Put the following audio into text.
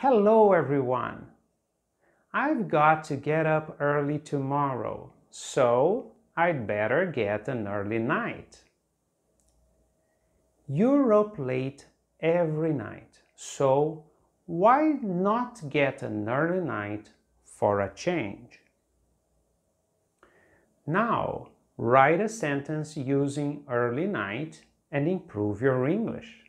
Hello everyone! I've got to get up early tomorrow, so I'd better get an early night. You're up late every night, so why not get an early night for a change? Now, write a sentence using early night and improve your English.